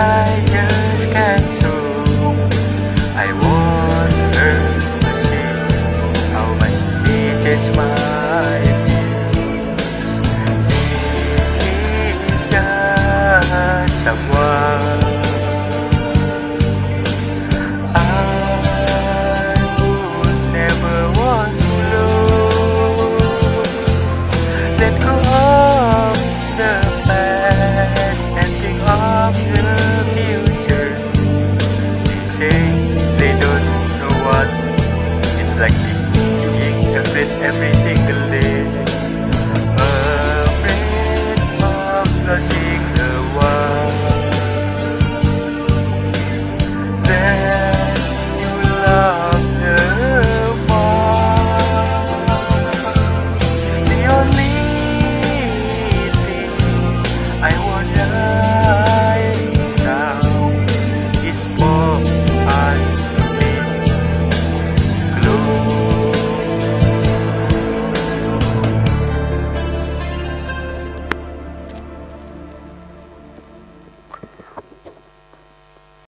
I just can't say they don't know what it's like being afraid every single day. Afraid of losing.